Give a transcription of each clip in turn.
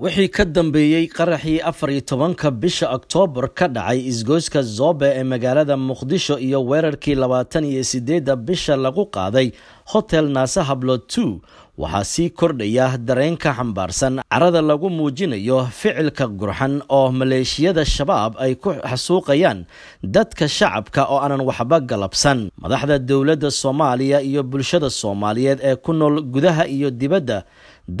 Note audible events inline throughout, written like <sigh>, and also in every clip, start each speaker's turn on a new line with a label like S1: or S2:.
S1: wixii ka dambeeyey qaraxii afar iyo tobanka bisha oktoobar ka dhacay isgoyska zobe ee magaalada muqdisho iyo weerarkii labaatan iyo sideedda bisha lagu qaaday hotel naase hablood two waxaa sii kordhaya dareenka xambaarsan carada lagu muujinayo ficilka gurxan oo maleeshiyada shabaab ay ku xasuuqayaan dadka shacabka oo aanan waxba galabsan. Madaxda dowladda soomaaliya iyo bulshada soomaaliyeed ee ku nool gudaha iyo dibadda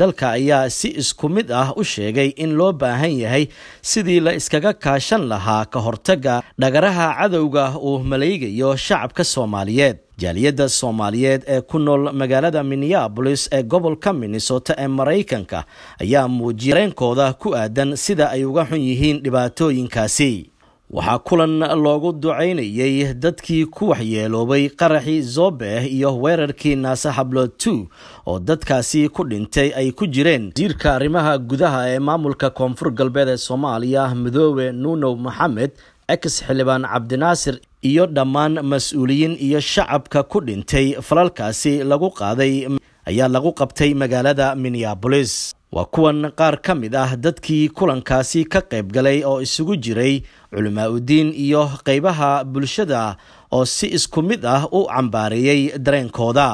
S1: dalka ayaa si isku mid ah u sheegay in loo baahan yahay sidii la iskaga kaashan lahaa ka hortagga dhagaraha cadowga uu maleegayo shacabka soomaaliyeed jaaliyadda soomaaliyeed ee ku nool magaalada minneabolis ee gobolka minnesota ee maraykanka ayaa muujiyay dareenkooda ku aadan sida ay uga xun yihiin dhibaatooyinkaasi. Waxaa kulan loogu ducaynayey dadkii ku waxyeeloobay qaraxii zobe iyo weerarkii naase hablood two oo dadkaasi ku dhintay ay ku jireen. Wasiirka arrimaha gudaha ee maamulka koonfur galbeed ee soomaaliya midoobe nuunow maxamed ex xildhibaan cabdinaasir iyo dhammaan mas'uuliyiin iyo shacabka ku dhintay falalkaasi lagu qaaday ayaa lagu qabtay magaalada minneabolis waa kuwan qaar ka mid ah dadkii kulankaasi ka qayb galay oo isugu jiray culimaa-udiin iyo qaybaha bulshada oo si isku mid ah u cambaareeyey dareenkooda.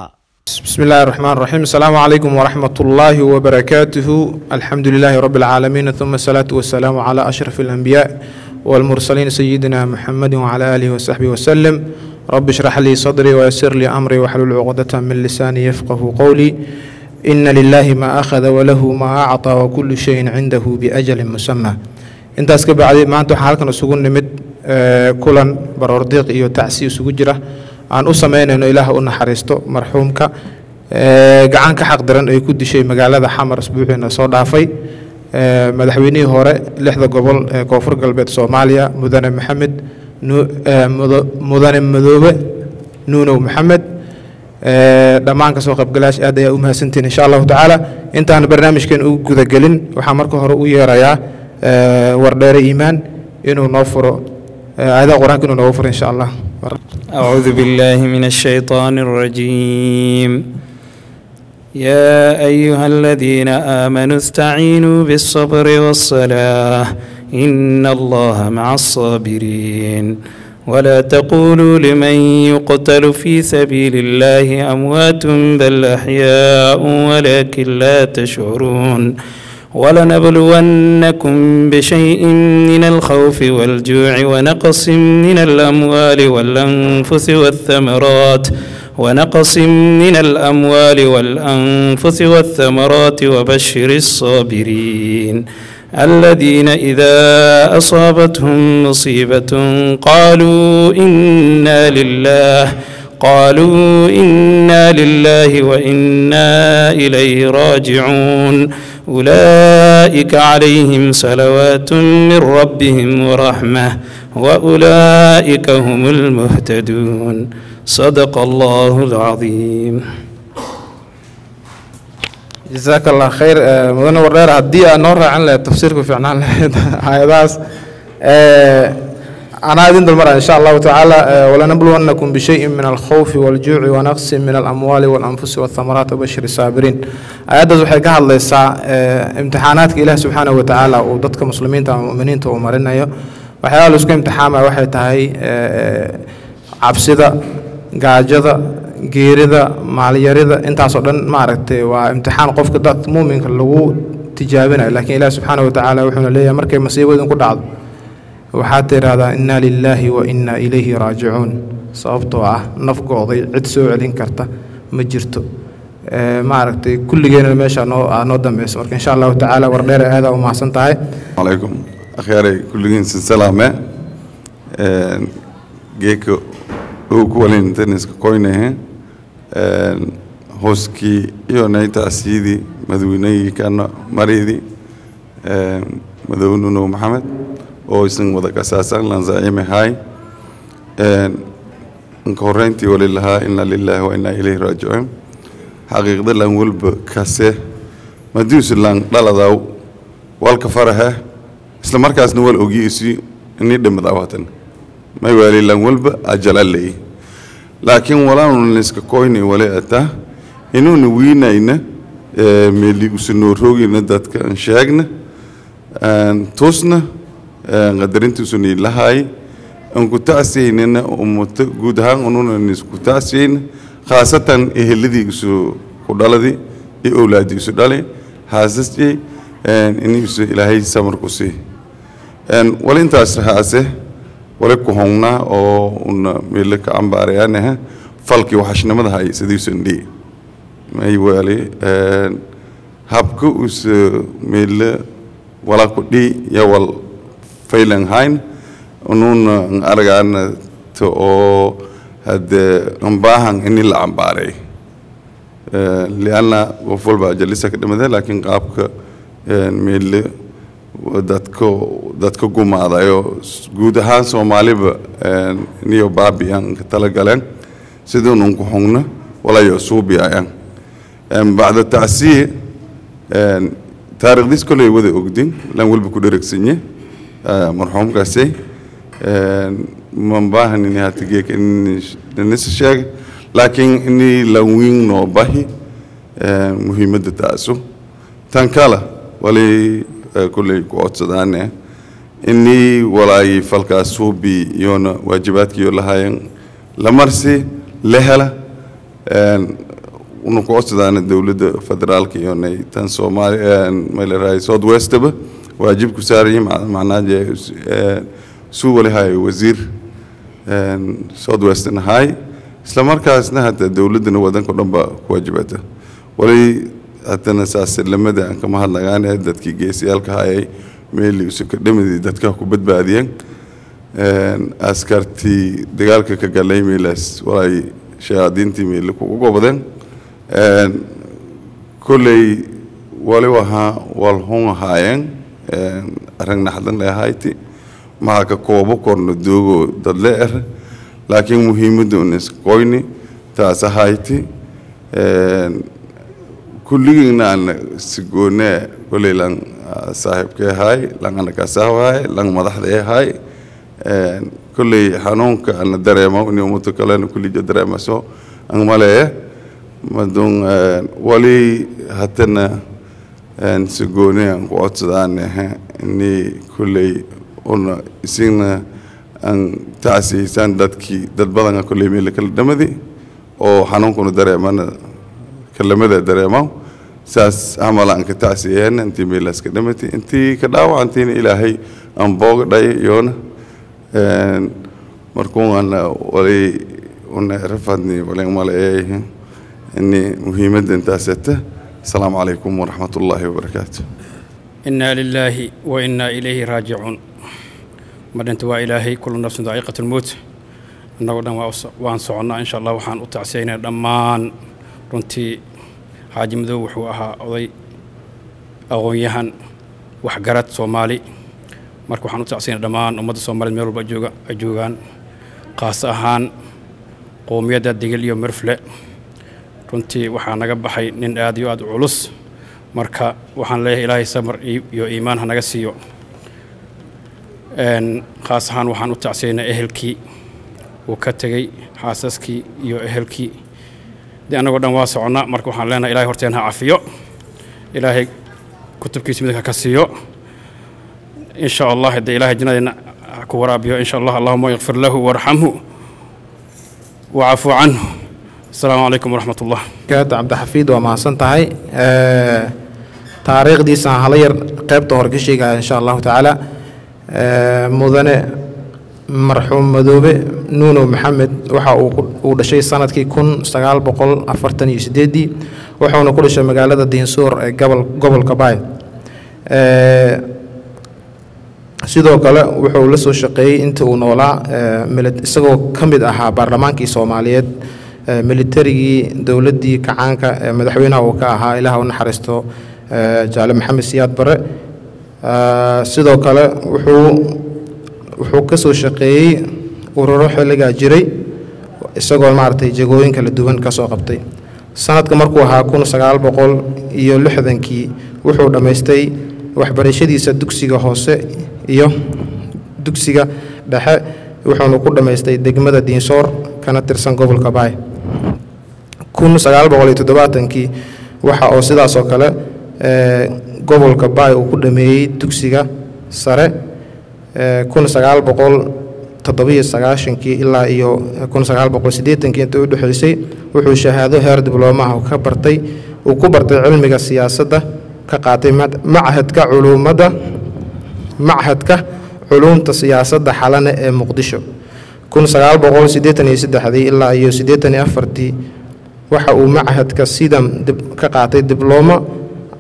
S2: Bismi illaahi raxmaan raxiim asalaamu calaykum waraxmat ullaahi wbarakaatuhu alxamdu lilaahi rabbi uma asalaatu wasalaamu calaa ashraf alambiyaa والمرسلين سيدنا محمد وعلى آله وصحبه وسلم رب اشرح لي صدري ويسر لي أمري واحلل عقدة من لساني يفقه قولي إن لله ما أخذ وله ما أعطى وكل شيء عنده بأجل مسمى intaas ka bacdi maanta waxaan halkan isugu nimid kulan baroordiiq iyo tacsi isugu jira aan u samaynayno ilaah u naxariisto marxuumka gacan ka xaq daran ay ku dishay magaalada xamar asbuuciina soo dhaafay Eh, madaxweynihii hore lixda gobol ee koonfur galbeed soomaaliya mudane maxamed eh, mudane madoobe nuunow maxamed. Dhammaan ka soo qaybgalaash aad ayaa u mahadsantiin insha allahu tacaala. Intaan barnaamijkeen ugu gudagelin waxaa marka hore u yeerayaa wardheere iimaan inuu noo furo aayadaha qur'aanka inuu nooga furo insha allah
S3: acuudu billaahi min ashaytaani alrajiim يا أيها الذين آمنوا استعينوا بالصبر والصلاة. إن الله مع الصابرين. ولا تقولوا لمن يقتل في سبيل الله أموات بل أحياء ولكن لا تشعرون. ولنبلونكم بشيء من الخوف والجوع ونقص من الأموال والأنفس والثمرات. ونقص من الأموال والأنفس والثمرات وبشر الصابرين. الذين إذا أصابتهم مصيبة قالوا إنا لله قالوا إنا لله وإنا إليه راجعون. أولئك عليهم صلوات من ربهم ورحمة وأولئك هم المهتدون. صدق الله العظيم
S2: jazaaka allah khayr mudane wardheer haddii aad noo raacan lahayd tafsiirku fiicnaan lahayd <laughs> aayadahaas anaa idin dulmara insha allahu tacaala walanabluwannakum bishayin min alkhawfi waljuuci wanaqsin min alamwaali walanfusi walthamaraat wabashir saabiriin aayaddaas waxay ka hadlaysaa imtixaanaadka ilaah subxaanahu watacaala uu dadka muslimiinta ama muminiinta uu marinayo waxyaala laisku imtixaamaya waxay tahay cabsida gaajada geerida maalyarida intaasoo dhan maaragtay waa imtixaan qofka dad muuminka lagu tijaabinayo. Lakiin ilaah subxaana watacaala wuxuuna leeyahay markay masiibo idinku dhacdo waxaad tidhaahdaa inna lilaahi wa inna ilayhi raajicuun sababtoo ah nafgooday cid soo celin karta ma jirto. Maaragtay kulligeena meesha noo noo dambeyso marka insha allahu tacaala wardheere aadaa u mahadsan tahay
S4: calaykum akhyaaray kulligiin sinsalaame. Geeka dhow ku walin tenniska koynahe hooskii iyo naytaasiyadii madaweynahii kana maridii madownunow maxamed oo isan wada kasaasan lan zaacime hay inka horreyntii wali lahaa inna lilaahi wa inna ilayhi raajicuun. Xaqiiqda lan walba kase maduusi lan dhaladaw walka farahe isla markaasna wal ogi isi ini dhimad waali lan walba ajal alay laakiin walaanu niska koyni wali ata. Inuuna wiinayna meeli usanoo roogina dadka sheegna tuusna qadarintiisuni lahay aan ku tacsiyaynana ummato guud ahaan ununan isku tacsiyayna khaasatan eheladiisu ku dhaladi iyo owlaadiisu dhali haasasjey iniisu ilaahay samarku sii wali intaas haase wali ku hongnaa oo una meelo ka cambaarayaanaha falkii waxashnimada hay sidiisun dhii may wali habka usa meelo wala ku dhii yawal faylan hayn. Ununa an aragaana to oo hadde an baahan ini la cambaaray lianna qof walba ajalisa ka dhimada laakiin qaabka meele dadka dadka gumaadayo guud ahaan soomaaliba niyo baabiyan ka talagaleen. Siduunan ku xungna walayo suubiyayan bacda tacsiye taarikhdiis koley wada ogdin. Lan walba ku dheregsanye marxuumkaasi. Man baahanin hatigeek inisa sheega laakiin ini lan wiin noo bahi muhiimadda taasu. Tan kale wali kulley ku codsadaane. Ini walaayi falkaas suubi yoona waajibaadkiyo lahayan la marsi la hela una ku codsadaane dowladda federaalka iyona tan soomaali malarahay south westaba waajib ku saarayay macnaa suu walihay wasiir south western ahay isla markaasna hata dowladdana wadanka o dhan ku waajibata wali haddana saasilamada aan kama hadlagaane dadkii geesiyaalka hayay meeli usukadhamadii dadka ku badbaadiyeen. Askartii dagaalka ka galay meelaas walaay shayaadiintii meeli kugu gobadeen kolley wali wahaa walhun ahaayeen. Arag naxdan le ahayti maha ka koobo korno doogo dadle er. Laakiin muhiimadda unis qoyni taas ahayti kulligiina aan sigoone koley lang saaxiibkee ahay lang anakasahawaay lang madaxdee ahay kolley xanuunka ana dareemo ini ummadda kalena kullija dareemaso ang maleeye madun wali hatana sigoone aan ku codsadaanahe ini kolley una isigna aan tacsiyaysaan dadkii dad badana kolley meela kala dhamadi oo xanuunkuna dareemana kalamada dareemo saas camal aan ka tacsiyeen intii meelaas ka dhamati intii ka dhaawacantiina ilaahay aan booga dhay iyoona markuuna wali una rafadni walen maleeyahay ini muhiimadda intaaseta asalaamu calaykum waraxmat ullaahi wabarakaatu.
S5: Inaa lilaahi wa inaa ilayhi raajicuun. Madhinta waa ilaahay kullu nafsin daa'iqat lmowt innagoo dhan waan soconnaa insha allah waxaan u tacsiyaynaa dhammaan runtii xaaji madow wuxuu ahaa oday aqoon-yahan waxgarad soomaali. Marka waxaan u tacsiyaynaa dhammaan ummadda soomaaliyed meel walba jooga ay joogaan qaas ahaan qowmiyadda digil iyo mirfle. Runtii waxaa naga baxay nin aad iyo aad u culus. Marka waxaan leeyahay ilaahay samar iyo iimaan ha naga siiyo. Khaas ahaan waxaan u tacsiyaynaa ehelkii uu ka tegey xaasaskii iyo ehelkii de annagoo dhan waa soconnaa marka waxaan leenahay ilahay horteen ha cafiyo ilaahay kutubkiisa midka ka siiyo. In sha allah de ilahay jannadeena ku waraabiyo in sha allah allahuma yakfir lahu warxamhu wacafuu canhu. Asalaamu calaykum waraxmat ullah
S2: cabdixafiid waa mahadsan tahay taariikhdiisaan hala yar qaybta hore ka sheegaya insha allahu tacaala mudane marxuum madoobe nuuno maxamed waxa uu dhashay sannadkii kun sagaal boqol afartan iyo sideedii wuxuuna ku dhashay magaalada diinsuur ee gobol gobolka baay. Sidoo kale wuxuu la soo shaqeeyey inta uu noolaa isagoo ka mid ahaa baarlamaankii soomaaliyeed militarigii dowladdii kacaanka ee madaxweynaha uu ka ahaa ilaah u naxariisto jaale maxamed siyaad bare sidoo kale wuxuu wuxuu ka soo shaqeeyey ururo xilligaa jiray isagoo maaragtay jagooyin kala duwan ka soo qabtay. Sanadka markuu ahaa kun sagaal boqol iyo lixdankii wuxuu dhammaystay waxbarashadiisa dugsiga hoose iyo dugsiga dhexe wuxuuna ku dhammaystay degmada diinsoor kana tirsan gobolka baay. Kun sagaal boqol iyo toddobaatankii waxa oo sidaas oo kale gobolka baay uu ku dhameeyey dugsiga sare kun sagaal boqol toddobiyo sagaashankii ilaa iyo kun sagaal boqol siddeetankii inta u dhexaysay wuxuu shahaado heer dibloomaha ka bartay uu ku bartay cilmiga siyaasadda ka qaatay machadka culuumada machadka culuumta siyaasadda xalane ee muqdisho. ilaa iyo siddeetan iyo afartii waxa uu machadka sidam ka qaatay dibloomo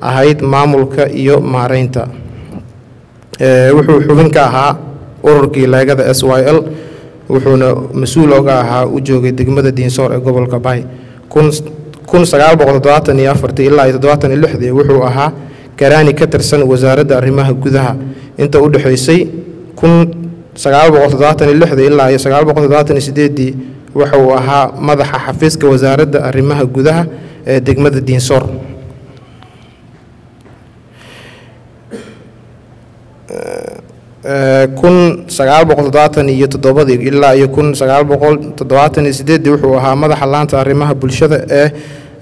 S2: ahayd maamulka iyo maareynta wuxuu xubin ka ahaa ururkii leegada s y l wuxuuna mas'uul oga ahaa u joogay degmada diinsoor ee gobolka afartii ilaa wuxuu ahaa garaani ka tirsan wasaaradda arrimaha gudaha. Inta u dhexaysay ilaa waxa uu ahaa madaxa xafiiska wasaaradda arrimaha gudaha ee degmada diinsoor. Kun iyo toddobadii ilaa iyo wuxuu ahaa madaxa laanta arrimaha bulshada ee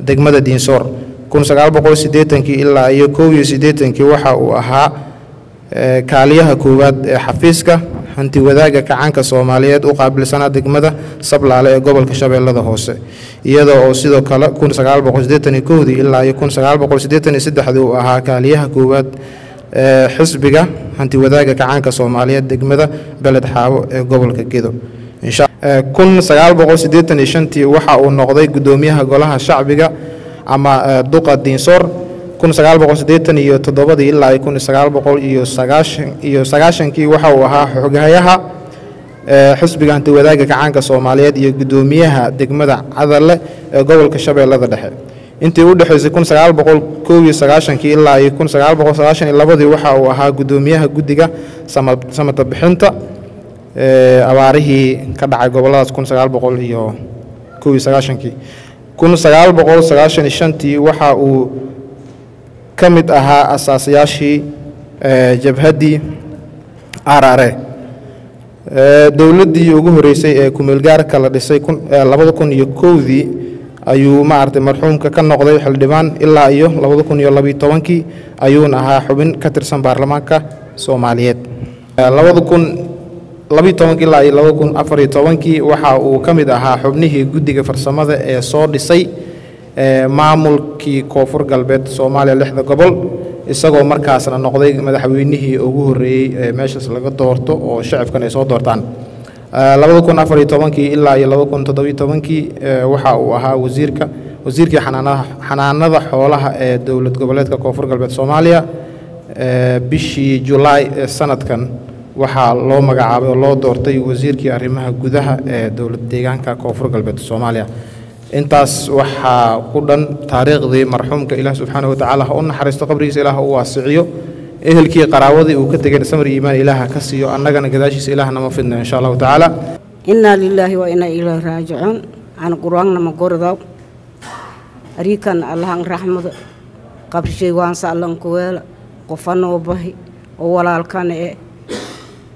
S2: degmada diinsoor. Ilaa iyo waxa uu ahaa kaaliyaha koowaad ee xafiiska hanti wadaagga kacaanka soomaaliyeed u qaabilsanaa degmada sablaale ee gobolka shabeellada hoose. Iyada oo sidoo kale ilaa uu ahaa kaaliyaha koowaad ee xisbiga hanti wadaagga kacaanka soomaaliyeed degmada beled xaabo ee gobolka gedo waxa uu noqday guddoomiyaha golaha shacbiga ama duqa diinsoor. Iyo toddobadii ilaa iyo sagaashankii waxa uu ahaa xogayaha xisbiga hanti wadaagga kacaanka soomaaliyeed iyo guddoomiyaha degmada cadalle ee gobolka shabeellada dhexe intii u dhexaysay kun sagaal boqol kow iyo sagaashankii ilaa iyo kun sagaal boqol sagaashan iyo labadii waxa uu ahaa guddoomiyaha guddiga samata bixinta abaarihii ka dhacay goboladaas waxa uu ka mid ahaa asaasayaashii jabhaddii arare dowladdii ugu horeysay ee kumeelgaarka la dhisay labada kun iyo kowdii ayuu maaragtay marxuumka ka noqday xildhibaan ilaa iyo labada kun iyo labiyo tobankii ayuuna ahaa xubin ka tirsan baarlamaanka soomaaliyeed. Labada kun labiyo tobankii ilaa iyo labada kun afariyo tobankii waxa uu ka mid ahaa xubnihii guddiga farsamada ee soo dhisay maamulkii koonfur galbeed soomaaliya lixda gobol isagoo markaasna noqday madaxweynihii ugu horreeyey ee meeshaas laga doorto oo shacabkan ay soo doortaan labada kun tobankii ilaa iyo laba kun toddobiyo waxa uu ahaa wasiirka wasiirkii xanaanada xoolaha ee dowlad goboleedka koonfur galbeed soomaaliya bishii julaay ee sanadkan waxaa loo magacaabay oo loo doortay wasiirkii arrimaha gudaha ee dowlad deegaanka koonfur galbeed soomaaliya. Intaas waxaa ku dhan taariikhdii marxuumka ilaah subxaana wa tacaala ha u naxariisto qabrigiisa ilaah u waasiciyo ehelkii qaraawadii uu ka tegay samir iimaan ilaaha ka siiyo annagana gadaashiisa ilaah nama fidna insha allahu tacaala.
S6: Inaa lilaahi wa inaa ilaahi raajicuun. Aan qur'aannama goridaw ariikan allahan raxmado qabrishay waansa allanku weela. Qofanoo bahi oo walaalkana e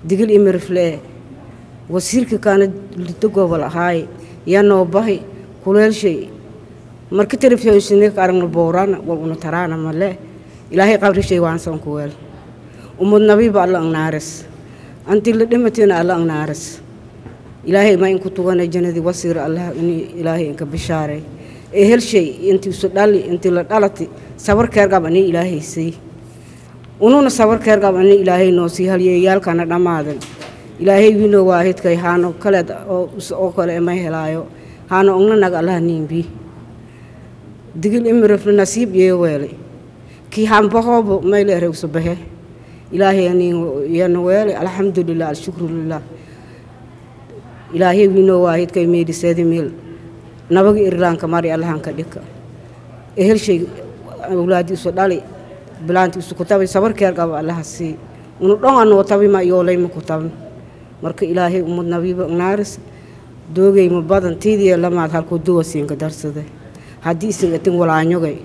S6: digil imirifle e wasiirka kaana lido gobol ahaaye yanoo bahi kuleelshay. Marka telefishinka aragna bowrana wal una taraana male ilaahay qabrishay waansanku weel umad nabiba alla angnaares anti la dhimateena alla angnaares ilaahay ma inku tugana jannadii wasiir allah in ilaahay inka bishaaray ee helshay intii isu dhali intii la dhalati sabar ani ilaahay sii ununa sabar ani ilaahay noo sii halyeeyaalkana dhammaadan ilaahay wiinoo waahidkay haano kaleed oo kale ema helaayo haano ogna naga allah niimbi digil imirifna nasiib yee weelay kii hambahoobo mayleere usubahe ilaahay yana weelay alxamdulilah alshukru lilah ilaahay wiinoo waahidkay meel nabaga irlaanka mari allahanka dhika ehelshay awlaadi isu dhali bilaanti isu kutabay sabarkeer allaha sii unu dhon anoo tabima yoolayma ku tabn marka ilaahay umad nabiiba naaris doogayma badan tiidiya lamaad halkuu duwasiinka darsade. Haddii isin walaanyogay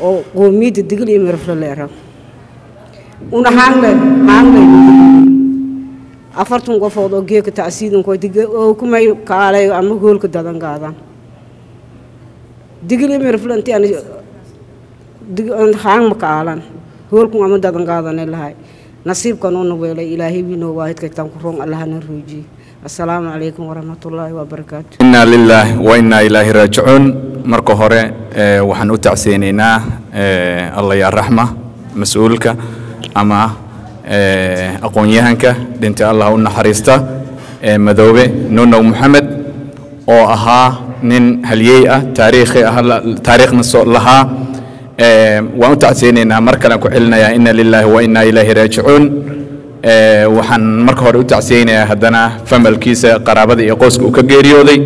S6: oo qoomiyadda digil iyo mirafle leera una haanglay afartan qofood oo geeka tacsiidanko oo kumay kaalay ama hoolka dadan gaadaan digil iyo mirafle inti aan ma kaalan hoolkun amadadan qaadanay lahay. Nasiibkan una weelay ilaahay wiinoo waahidkaytaan ku roon allahana ruujiye assalaamu calaykum waraxmatullaahi wabarakaatu
S7: inaa lilaahi wa innaa ilaahi raajicuun marka hore waxaan u tacsiyeynaynaa alla yaa raxma mas'uulka ama aqoon-yahanka dhintay allah u naxariista madoobe nunow moxamed oo ahaa nin halyey ah taariikhna lahaa. Waan u tacsiyeynaynaa mar kalean ku celinayaa inna lilaahi wa innaa ilaahi raajicuun waxaan marka hore u tacsiyeynayaa haddana famalkiisa qaraabada iyo qoyska uu ka geeriyooday.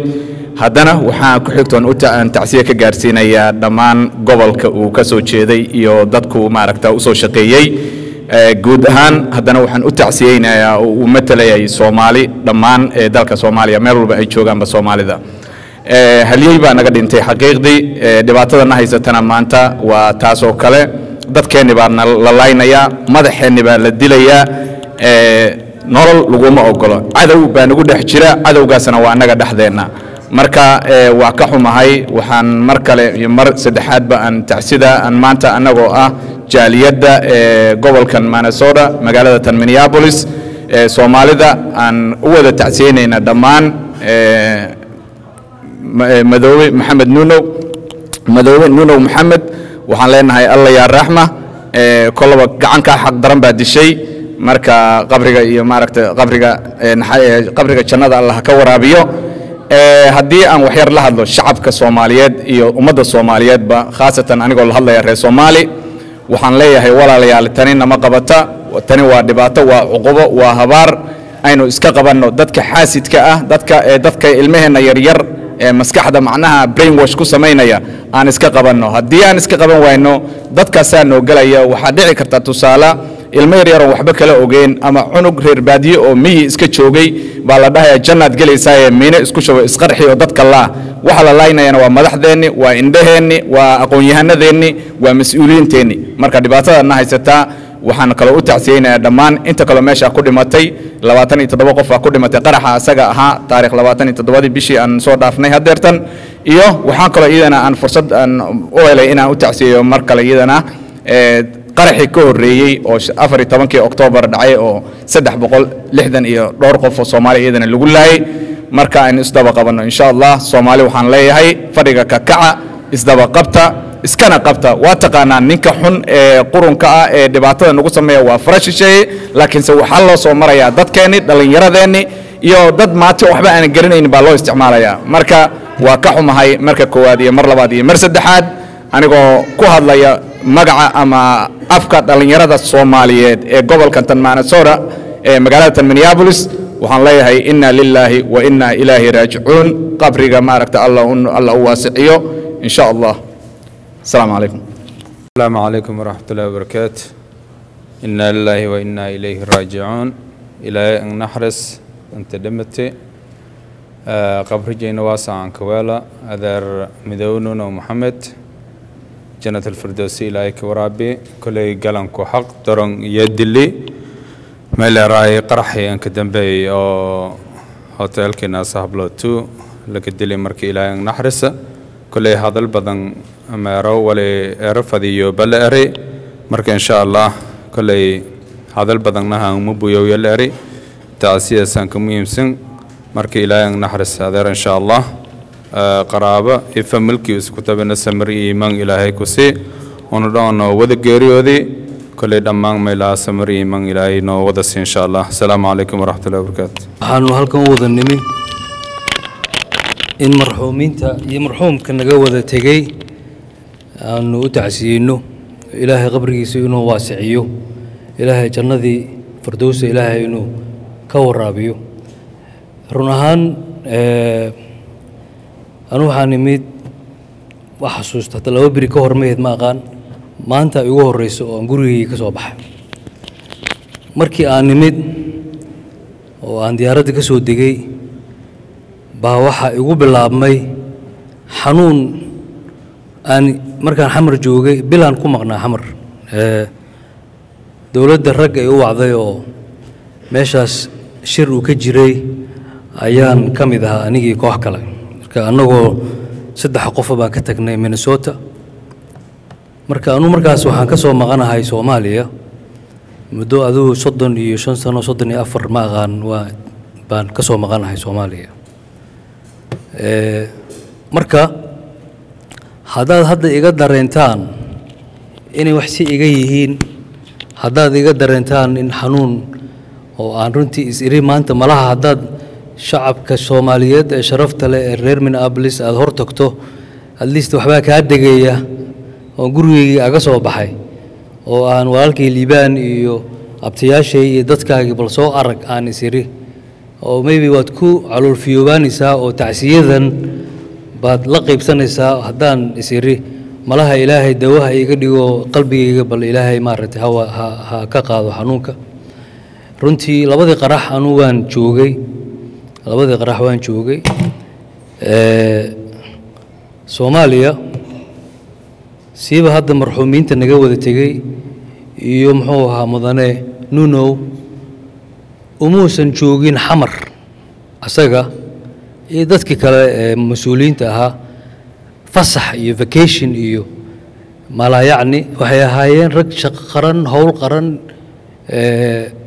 S7: Haddana waxaan ku xigtoon u tacsiye ka gaarsiinayaa dhammaan gobolka uu ka soo jeeday iyo dadku maaragta u soo shaqeeyey. Guud ahaan haddana waxaan u tacsiyeynayaa oo uu matalayay soomaali dhammaan dalka soomaaliya. Meel walba ay joogaanba soomaalida. Halyey baa naga dhintay xaqiiqdii. Dhibaatadana haysatana maanta waa taas kale. Dadkeenni baa la laynayaa madaxeenni baa la dilayaa nolol laguma ogolo cadow baa nagu dhex jira cadowgaasna waa annaga dhexdeenna. Marka waa ka xumahay. Waxaan mar kale iyo mar saddexaadba aan tacsida aan maanta annagoo ah jaaliyadda gobolkan minnesota magaalada tan minneapolis soomaalida. Aan u wada tacsiyeynayna dhammaan madoobe maxamed nunow. Madoobe nunow maxamed waxaan leenahay alla yaa raxma kolaba gacankaa xaq daran baa dishay marka qabriga iyo maaragta qabriga qabriga jannada allah ka waraabiyo haddii aan waxyar la hadlo shacabka soomaaliyeed iyo ummadda soomaaliyeedba khaasatan anigoo la hadlaya reer soomaali waxaan leeyahay walaalayaal tani nama qabata tani waa dhibaato waa cuqubo waa habaar aynu iska qabanno. Dadka xaasidka ah dadka dadka ilmaheenna yaryar ee maskaxda macnaha brainwash ku samaynaya aan iska qabanno. Haddii aan iska qaban wayno dadkaasaa noo gelaya waxaa dhici karta tusaale ilmo yaryaroon waxba kala ogeyn ama cunug reer baadiye oo miyi iska joogay baa la dhahaya jannaad gelaysaaye miino isku shubo isqarxi oo dadka laa. Waxa la laaynayana waa madaxdeenni waa indhaheenni waa aqoon-yahanadeenni waa mas'uuliyiinteenni marka dhibaatadana haysataa waxaan kaloo u tacsiyeynayaa dhammaan inta kaloo meesha ku dhimatay labaatan iyo toddoba qof aa ku dhimatay qaraxa asaga ahaa taarikh labaatan iyo toddobadii bishii aan soo dhaafnay haddeertan. Iyo waxaan kaloo iyadana aan fursad aan u helay inaan u tacsiyeeyo mar kale iyadana qaraxii ka horreeyey oo afar iyo tobankii oktoobar dhacay oo saddex boqol lixdan iyo dhowr qof oo soomaaliya iyadana lagu laayay. Marka aynu isdaba qabanno insha allah soomaali waxaan leeyahay fadhiga ka kaca isdaba qabta iskana qabta. Waa taqaanaa ninka xun ee qurunka ah ee dhibaatada nagu sameeya waa fara laakiinse waxaa loo soo marayaa dadkeenni dhallinyaradeenni iyo dad maati waxba aanan garanaynin baa loo isticmaalayaa marka waa ka xumahay marka koowaad iyo mar labaad iyo mar saddexaad anigoo ku hadlaya magaca ama afka dhallinyarada soomaaliyeed ee gobolkan tan minnesota ee magaalada tan minneapolis waxaan leeyahay inna lilaahi wa inna ilaahi raajicuun. Qabriga maaragta alla u waasiciyo in allah السلام عليكم
S8: السلام عليكم ورحمة الله وبركاته إنا لله وإنا إليه راجعون إلى أن نحرس أنت دمتي آه قبر جينا واسع عن كوالا أذر مدونون ومحمد جنة الفردوسي إلهيك ورابي كل قلنكو حق درن يدلي ما راي قرحي أنك دنبي أو هوتيل كنا صاحب لوتو لك دلي مركي إلى أن نحرسه kolley hadal badan meero wali ero fadiyo bala eri marka insha allah kolley hadal badannaha uma buyow yala eri taasiyaasan ka muhiimsan marka ilaahay naxris adeer insha allah qaraaba iyo familkii isku tabina samir iyo iimaan ilaahay ku sii unu dhoon wada geeriyoodii kolley dhammaan meelaha samir iyo iimaan ilaahay noo wada sii insha allah. Asalaamu calaykum waraxmatullahi wabarakaatu
S9: waxaanu halkan u wada nimi in marxuumiinta iyo marxuumka naga wada tegey aanu u tacsiyeyno ilaahay qabrigiisa inuu waasiciyo ilaahay jannadii fardowsa ilaahay inuu ka waraabiyo run ahaan anu waxaan imid wax xasuusta hadda laba beri ka hor maheed ma aqaan maanta igu horreyso oo aan gurigayga ka soo baxay markii aan nimid oo aan diyaaradda ka soo degay baa waxaa igu bilaabmay xanuun aan markaan xamar joogay bilaan ku maqnaa xamar. Dowladda rag ay u wacday oo meeshaas shir uu ka jiray ayaan ka mid ahaa anigii koox kale. Marka annagoo saddex qofa baan ka tagnay minnesota. Marka anuu markaas waxaan ka soo maqanahay soomaaliya. Muddo adigu soddon iyo shan sano soddon iyo afar ma aqaan waa baan ka soo maqanahay soomaaliya marka haddaad hadda iga dareentaan inay wax si iga yihiin haddaad iga dareentaan in xanuun oo aan runtii is-iri maanta malaha haddaad shacabka soomaaliyeed ee sharafta leh ee reer minneabolis aada hor tagto at least waxbaa kaa degeeya oo gurigeygii aga soo baxay oo aan walaalkay liibaan iyo abtayaashay iyo dadkaagii bal soo arag aan is-iri oo maybe waad ku caloolfiyoobaanaysaa oo tacsiyadan baad la qaybsanaysaa haddaan is-iri malaha ilaahay dawaha iga dhigo qalbigayga bal ilaahay maaragtay hawa ha ka qaado xanuunka. Runtii labadii qarax anuu waan joogay labadii qarax waan joogay soomaaliya siiba hadda marxuumiinta naga wada tegey iyo muxuu ahaa mudane nunow umuusan joogin xamar asaga iyo dadkii kale ee mas'uuliyiinta ahaa fasax iyo vacation iyo malaayacni waxay ahaayeen rag shaqo qaran howl qaran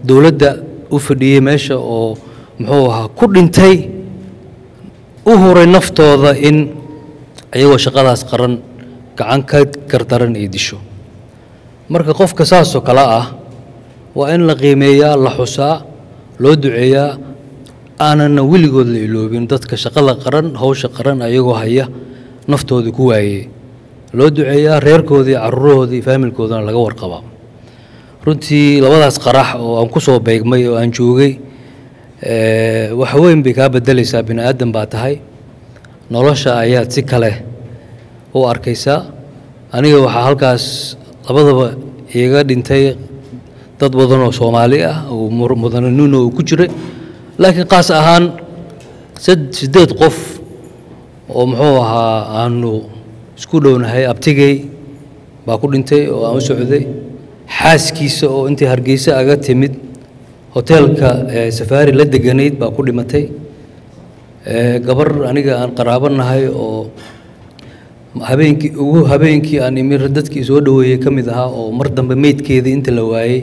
S9: dowladda u fadhiyey meesha oo muxuu ahaa ku dhintay u huray naftooda in iyagoo shaqadaas qaran gacan ka gardaran ay disho. Marka qofka saasoo kale ah waa in la qiimeeyaa la xusaa loo duceeyaa aanana weligood la iloobin dadka shaqada qaran howsha qaran ayagoo haya naftoodii ku waayey. Loo duceeyaa reerkoodii caruurahoodii faamilkoodana laga warqabaa. Runtii labadaas qarax oo aan ku soo beegmay oo aan joogay wax weyn bay kaa bedelaysaa bini aadan baa tahay. Nolosha ayaad si kale u arkaysaa. Aniga waxaa halkaas labadaba iiga dhintay dad badan oo soomaali ah oo mudane nuno uu ku jiray. Laakiin qaas ahaan siddeed qof oo muxuu ahaa aanu isku dhownahay abtigay baa ku dhintay oo aan u socday. Xaaskiisa oo intii hargeysa aga timid hoteelka safaari la deganayd baa ku dhimatay. Gabar aniga aan qaraabo nahay oo habeenkii ugu habeenkii aan imir dadkii soo dhoweeyey ka mid ahaa oo mar dambe meydkeedii inta la waayey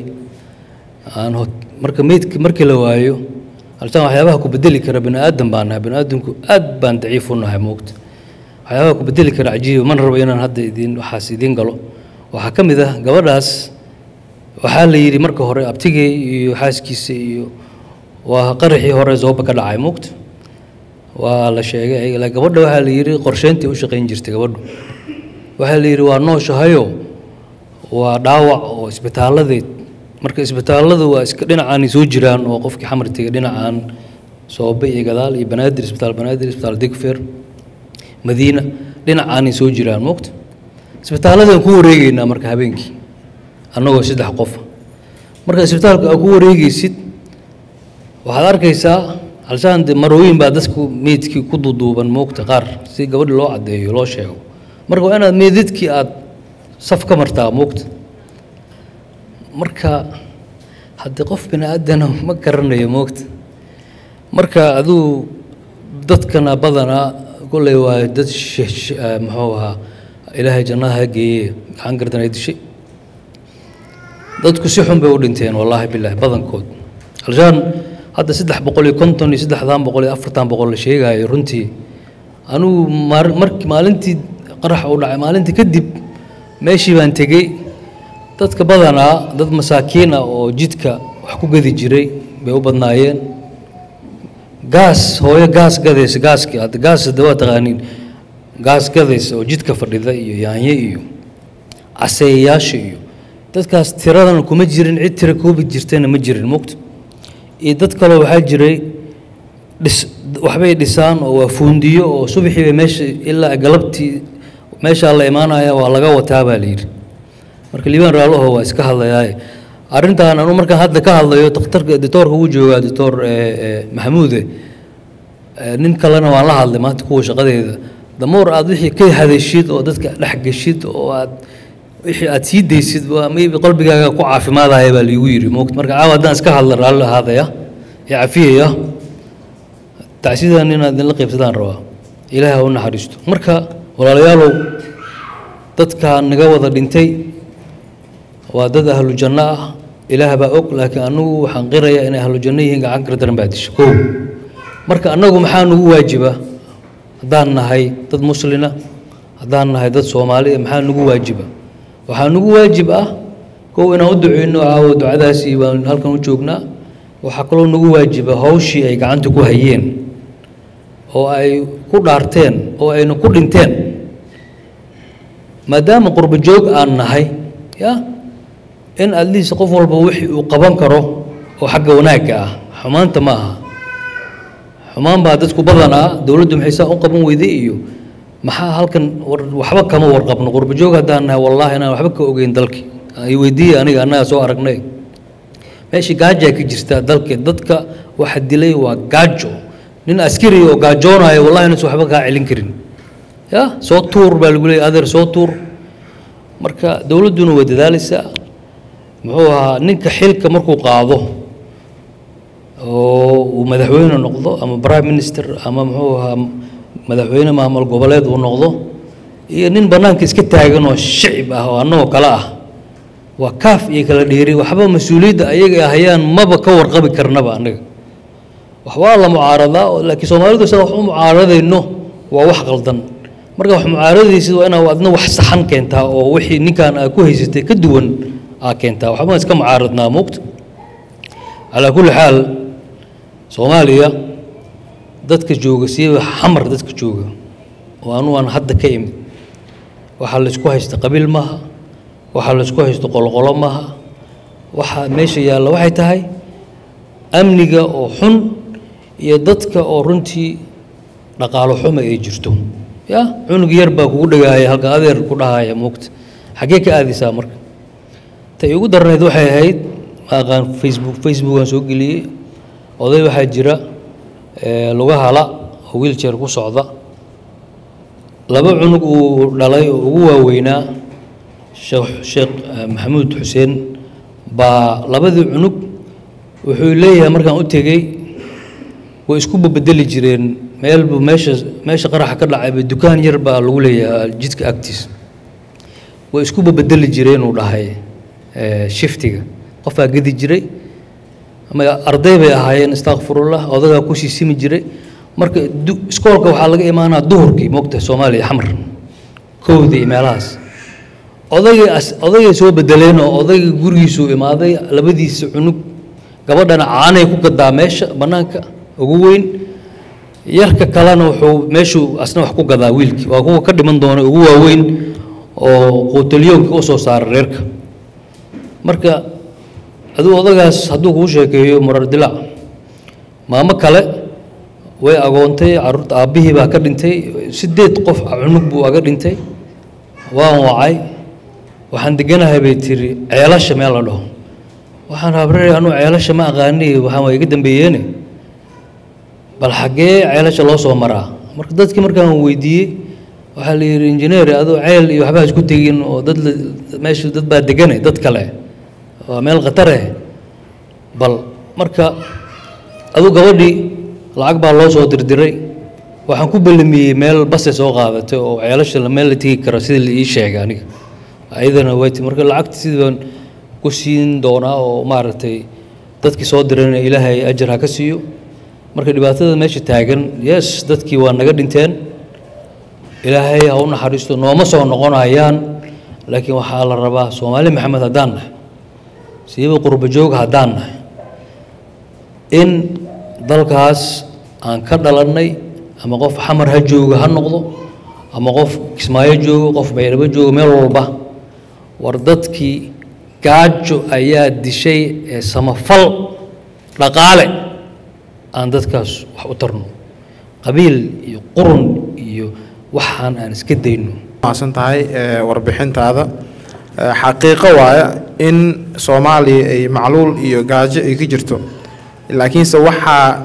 S9: marka meydk markii la waayo alsaan waxyaabaha ku bedeli kara bini aadan nahay aadamku aad baan daciif u nahay moogta waxyaabaha ku bedeli kara cajiiba man rabo inaan hadda idiin waxaas idiin galo. Waxaa ka mid ah gabadhaas waxaa la yidhi marka hore abtigey iyo xaaskiisa iyo waa qaraxii hore zooba ka dhacay moogta waa la sheegay gabadha waxaa la yidhi qorsheyntii u shaqayn jirtay gabadhu. Waxaa la yidhi waa nooshahayo waa dhaawac oo isbitaaladeed marka isbitaalladu waa iska dhinacaanay soo jiraan oo qofkii xamartiga dhinacaan soobe iyo gadaal iyo banaadir isbitaal banaadir isbitaal digfer madiina dhinacaanay soo jiraan. Moogta isbitaaladaan ku wareegeynaa marka habeenkii annagoo saddex qofa marka isbitaalka aad ku wareegeysid waxaad arkaysaa halsaan de marooyin baa dadku meydkii ku duuduuban moogta qaar si gabadhi loo caddeeyo loo sheego. Marka waa inaad meydadkii aad saf ka martaa moogta marka haddii qof bini aadana ma garanayo moogta marka aduu dadkana badanaa kolley waa dad muxuu ahaa ilaahay jannada ha geeye gacan gardan ay dishay. Dadku si xun bay u dhinteen wallaahi bilaahi badankood. Halshaan hadda saddex boqol iyo konton iyo saddexdan boqol iyo afartan boqol la sheegaayo runtii anugu mark maalintii qarax uu dhacay maalintii kadib meeshii baan tegey dadka badanaa dad masaakiin ah oo jidka wax ku gadi jiray bay u badnaayeen. Gaas hooyo gaas gadaysa gaaskii hadda gaas hadda waa taqaaniin gaas gadaysa oo jidka fadhida iyo yaanyo iyo caseeyayaasha iyo dadkaas tiradan kuma jirin cid tira koobi jirtayna ma jirin mugta. Iyo dad kaloo waxaa jiray dhis waxbay dhisaan oo waa fuundiyo oo subaxii bay meesha ilaa galabtii meeshaa la imaanaya waa laga wataa baa la yidhi marka liibaan raalaho waa iska hadlayaaye arrintan anu markaan hadda ka hadlayo dakhtarka dictoorka uu joogaa dictoor maxamuude nin kalena waan la hadlay maanta kuwa shaqadeeda. Damoor aad wixii ka hadashid oo dadka dhex oo aad wixii aad sii daysid maybe qalbigaaga ku caafimaadaya baa liigu moogta marka caawa haddaan iska hadla raalli ahaadaya ee cafiyaya tacsidan inaad idinla qaybsadaan rabaa. Ilaahay ha u naxariisto. Marka walaalayaalow dadka naga wada dhintay waa dad ahlu janno ah. Ilaah baa og laakiin anagu waxaan qirayaa inay ahlu janno yihiin gacan kala daran baa disho kow. Marka annagu maxaa nagu waajiba? Haddaan nahay dad muslina haddaan nahay dad soomaali maxaa nagu waajiba? Waxaa nagu waajib ah kow inaan u duceyno caawo ducadaasi baan halkan u joognaa waxaa kaloo nagu waajiba hawshii ay gacanta ku hayeen oo ay ku dhaarteen oo ayna ku dhinteen. Maadaama qurbo joog aan nahay ya in least qof walba wixii uu qaban karo oo xagga wanaagga ah xumaanta ma aha. Xumaan baa dadku badan ah dowladdu maxay saa u qaban weyday iyo maxaa halkan waxba kama warqabno. Qurbo joog haddaan nahay wallaahi inaan waxba ka ogeyn dalki. Ay weydiiya aniga annaga soo aragnay. Meeshii gaajaa ka jirta dalka dadka waxa dilay waa gaajo. Nin askari oo gaajoonayo wallahi inaysan waxba kaa celin karin. Ya soo tuur baa lagu leeyay adeer soo tuur. Marka dowladduna waa dadaalaysaa muxuu ahaa ninka xilka markuu qaado oo uu madaxweyne noqdo ama prime minister ama muxuu ahaa madaxweyne maamul goboleed uu noqdo iyo nin bannaanka iska taagan oo shicib ah oo annagoo kale ah. Waa kaaf iyo kala dheeri waxba mas'uuliyadda ayaga ahayaan maba ka warqabi karnaba annaga. Wax waa la mucaaradaa laakiin soomaalidu sida wax u mucaaradayno waa wax qaldan. Marka wax mucaaradaysid waa inaad adna wax saxan keentaa oo wixii ninkan aad ku haysatay ka duwan keentaa waxba iska mucaaradnaa moogta calaa kulli xaal soomaaliya dadka jooga siiba xamar dadka jooga oo anu aan hadda ka imid. Waxaa laysku haysta qabiil maaha waxaa laysku haysto qoloqolo maaha waxaa meesha yaalla waxay tahay amniga oo xun iyo dadka oo runtii dhaqaalo xuma ay jirto. Ya cunug yar baa kugu dhagaaya halkan adeer ku dhahaya moogta xaggee ka aadaysaa marka tay ugu darnayd waxay ahayd aqaan facebook. Facebook aan soo geliyey. Oday waxaa jira luga hala oo wiiljeer ku socda. Laba cunug uu dhalay oo ugu waaweynaa sheekh sheekh maxamuud xuseen. Baa labadii cunug wuxuu leeyahay markaan u tegey way isku babedeli jireen. Meelbu meesha meesha qaraxa ka dhacayba dukaan yar baa lagu leeyahay jidka agtiis. Way isku babedeli jireen uu dhahay shiftiga. Qofaa gedi jiray arday bay ahaayeen istakfirullah odagaa ku sii simi jiray. Marka iskoolka waxaa laga imaanaa duhurkii moogta soomaaliya xamar kowdii meelahaas. Odaygay odaygay soo bedeleen oo odaygii gurigiisuu imaaday labadiisa cunug gabadhana caanay ku gadaa meesha bannaanka ugu weyn. Yarka kalena wuxuu meeshuu asna wax ku gadaa wiilkii. Waa kuwa ka dhiman doona ugu waaweyn oo quutalyoonka u saara reerka marka aduu odagaas hadduu kuu sheekeeyo murar dilaac maamo kale way agoontay carruurta aabbihii baa ka dhintay sideed qof cunug buu aga dhintay. Waan wacay. Waxaan deganahay bay tiri ceelasha meel la dhaho. Waxaan habrare anuu ceelasha ma aqaani waxaan waa iga dambeeyeene bal xaggee ceelasha loo soo maraa. Marka dadkii markaan weydiiyey waxaa la yidhi injineer aduu ceel iyo waxbaa isku tegin oo dad meesha dad baa degane dad kale waa meel khatar eh. Bal marka aduu gabadhii lacag baa loo soo dirdiray. Waxaan ku ballamiyey meel base soo qaadatay oo ceelasha meel la tegi karo sidii la ii sheegay aniga. Ayadana way ti marka lacagta sidii ku siin doonaa oo maaragtay dadkii soo dirayna ilaahay ajar ha ka siiyo. Marka dhibaatada meesha taagan yes dadkii waa naga dhinteen. Ilaahay ha u naxariisto nooma soo noqonayaan. Laakiin waxaa la rabaa soomaali maxamed haddaan nahay siiba qurba joog haddaan nahay. In dalkaas aan ka dhalannay ama qof xamar ha jooga ha noqdo ama qof kismaayo joogo qof baydhabo joogo meel walba war dadkii gaajo ayaa dishay ee samafal dhaqaale aan dadkaas wax u tarno. Qabiil iyo qurun iyo waxaan aan iska dayno.
S2: Maasan tahay warbixintaada. Xaqiiqo waaya in soomaaliya ay macluul iyo gaajo ay ka jirto. Laakiinse waxaa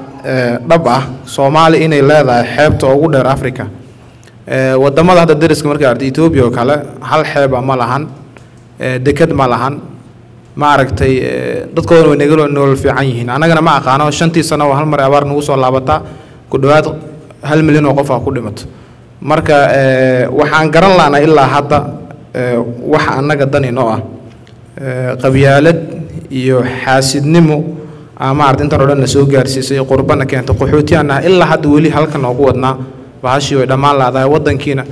S2: dhab ah soomaaliya inay leedahay xeebta ugu dheer africa waddamada hadda dariska markaa arta etoobiya oo kale hal xeeba ma lahan deked ma lahan. Maaragtay dadkoodana way naga nolol fiican yihiin. Annagana ma aqaano shantii sano oo hal mar abaar nagu soo laabataa ku dhowaad hal milyan oo qof ah ku dhimato. Marka waxaan garan lahnaa ilaa hadda waxa annaga dan inoo ah qabyaalad iyo xaasidnimo maarata intan soo gaarsiisay qurbana keentay qaxootiyan ah. Ilaa hadda weli halkan noogu wadnaa bahashii way dhammaan laadahay waddankiina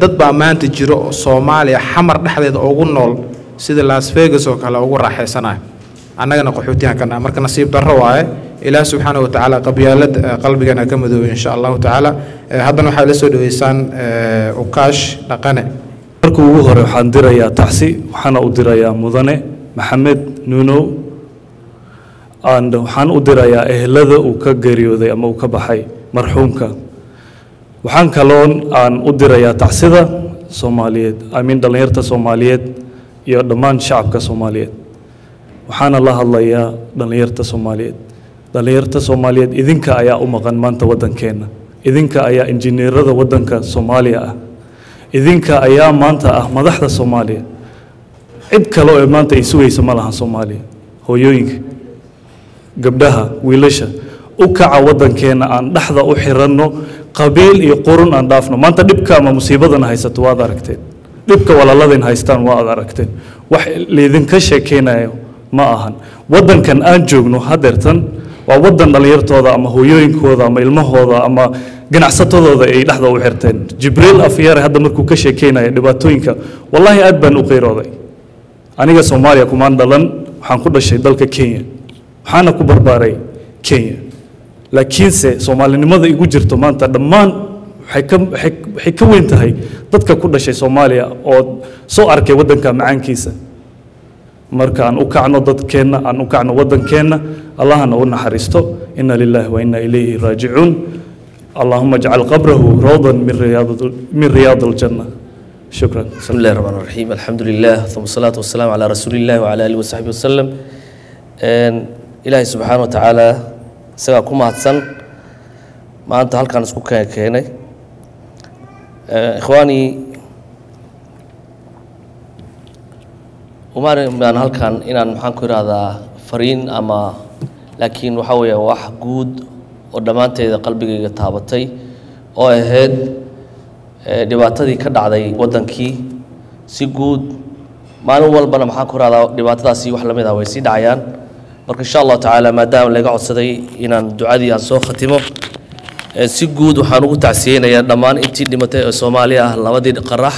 S2: dad baa maanta jiro oo soomaaliya xamar dhexdeeda ugu nool sida las vegas oo kale ugu raaxaysanaya annagana qaxootiyan kana marka nasiib darro waaye ilaah subxaana wa tacaala qabyaalad qalbigana ka madoobay insha allahu tacaala. Haddana waxay la soo dhaweysaan ukaash dhaqane
S10: marka ugu hore waxaan dirayaa taxsi waxaana u dirayaa mudane maxamed nuunow and waxaan u dirayaa ehelada uu ka geeriyooday ama uu ka baxay marxuumka. Waxaan kaloon aan u dirayaa tacsida soomaaliyeed amiin dhallinyarta soomaaliyeed iyo dhammaan shacabka soomaaliyeed. Waxaana la hadlayaa dhallinyarta soomaaliyeed. Dhallinyarta soomaaliyeed idinka ayaa u maqan maanta waddankeenna. Idinka ayaa injineerada waddanka soomaaliya ah idinka ayaa maanta ah madaxda soomaaliya. Cid kale oo maanta ay sugaysa ma lahan soomaaliya. Hooyooyinka gabdhaha wiilasha u kaca waddankeenna aan dhexda u xiranno qabiil iyo qurun aan dhaafno. Maanta dhibka ama musiibadan haysato waad aragteen dhibka walaaladin haystaan waad aragteen wax laydinka sheekeynayo ma ahan. Waddankan aan joogno hadeertan waa waddan dhallinyartooda ama hooyooyinkooda ama ilmahooda ama ganacsatadooda ay dhexda u xirteen. Jibriil afyare hadda markuu ka sheekeynaya dhibaatooyinka wallaahi aad baan u qiirooday aniga soomaaliya kumaan dhalan waxaan ku dhashay dalka kenya waxaana ku barbaaray kenya. Laakiinse soomaalinimada igu jirto maanta dhammaan waxay ka weyn tahay dadka ku dhashay soomaaliya oo soo arkay waddanka macaankiisa. Marka aan u kacno dadkeenna aan u kacno waddankeenna allaha nagu naxariisto ina lilahi waina ilayhi raajicuun. Allahuma ajcal qabrahu rawda min riyaad اljanna shukran
S11: bismi illahi raxmaan raxiim alxamdu lilah uma salaatu wasalaam calaa rasuuli illahi wacala alihi wasaxbi wasalam ilaahay subxaana wa isagaa ku mahadsan. Maanta halkaan isku keenay. Ikhwaanii umaan halkan inaan maxaan ku ihahdaa fariin ama laakiin waxa weeya wax guud oo dhammaanteeda qalbigayga taabatay oo ahayd dhibaatadii ka dhacday waddankii si guud maalin walbana maxaan ku ihahdaa dhibaatadaasi wax la mid ah way sii dhacayaan. Marka insha allahu tacaala maadaama laga codsaday inaan ducadii aan soo khatimo si guud waxaan ugu tacsiyeynayaa dhammaan intii dhimatay ee soomaaliya ah labadii qarax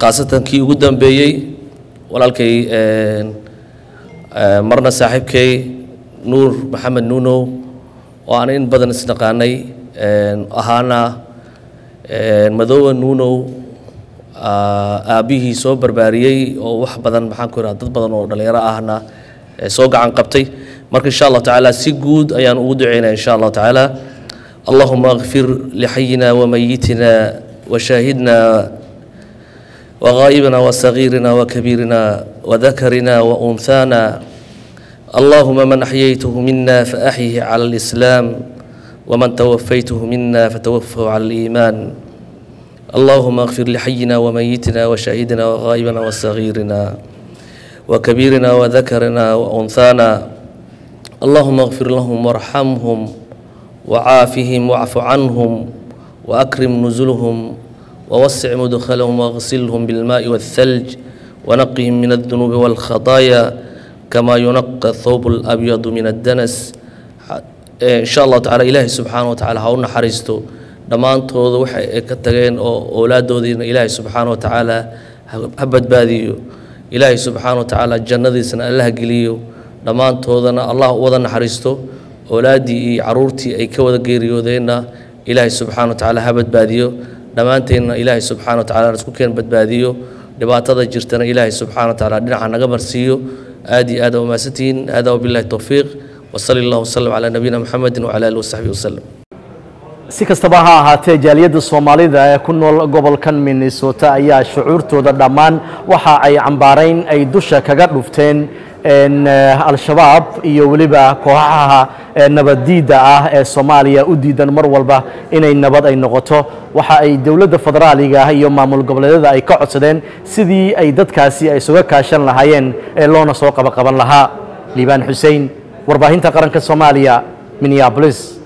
S11: khaasatan kii ugu dambeeyey walaalkay marna saaxiibkay nuur maxamed nuunow oo aan in badan isnaqaanay ahaana madooba nuunow aabbihii soo barbaariyey oo wax badan maxaan ku ihahda dad badan oo dhallinyaro ahna soo gacan qabtay marka insha allahu tacaala si guud ayaan ugu duceynaya insha allahu tacaala allahuma akfir lixayina wamayitina washaahidna وغائبنا وصغيرنا وكبيرنا وذكرنا وأنثانا اللهم من أحييته منا فأحيه على الإسلام ومن توفيته منا فتوفه على الإيمان اللهم اغفر لحينا وميتنا وشهيدنا وغائبنا وصغيرنا وكبيرنا وذكرنا وأنثانا اللهم اغفر لهم وارحمهم وعافهم واعف عنهم وأكرم نزلهم ووسع مدخلهم واغسلهم بالماء والثلج ونقهم من الذنوب والخطايا kamaa yunaqa thawb اlabyadu min addanas insha allahu tacala ilaahay subxaana wa tacala ha u naxariisto dhammaantooda waxa ay ka tageen oo owlaadoodiina ilaahay subxaana wa tacaala ha badbaadiyo ilaahay subxaana wa tacaala jannadiisna allah geliyo dhammaantoodana allah u wada naxariisto owlaaddii iyo carruurtii ay ka wada geeriyoodeenna ilaahay subxana wa tacaala ha badbaadiyo dhammaanteenna ilaahay subxana wa tacala isku keen badbaadiyo dhibaatada jirtana ilaahay subxana wa tacala dhinaca naga marsiiyo aad iyo aad umaasantihiin hada wabillahi towfiiq wasali allahu wasalam calaa nabiyina muxamedin wacala alihi wasaxbihi wasalam
S1: si kastaba ha ahaatee jaaliyadda soomaalida ee ku nool gobolkan minnesota ayaa shucuurtooda dhammaan waxa ay cambaarayn ay dusha kaga dhufteen al-shabaab iyo weliba kooxaha nabaddiidda ah ee soomaaliya u diidan mar walba inay nabad ay noqoto. Waxa ay dowladda federaaliga iyo maamul goboleedyada ay ka codsadeen sidii ay dadkaasi isuga kaashan lahaayeen ee loona soo qabaqaban lahaa. Liibaan xussein warbaahinta qaranka soomaaliya minneabolis